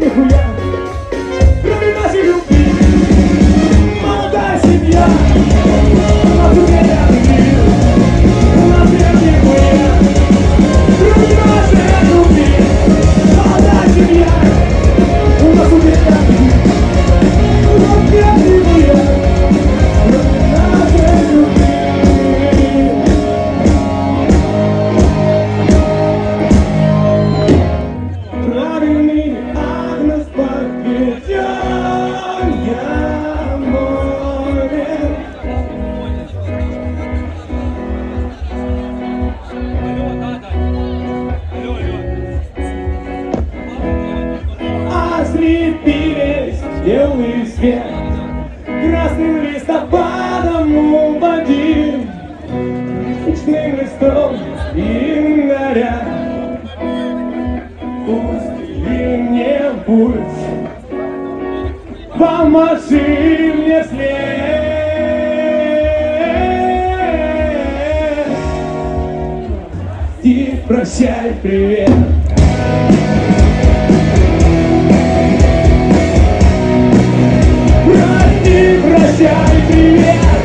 yeah Ослепились белый свет Красным листопадом уводил Ночным листом января Пусть и не путь Помаши мне след И прощай, привет. Прости, прощай, привет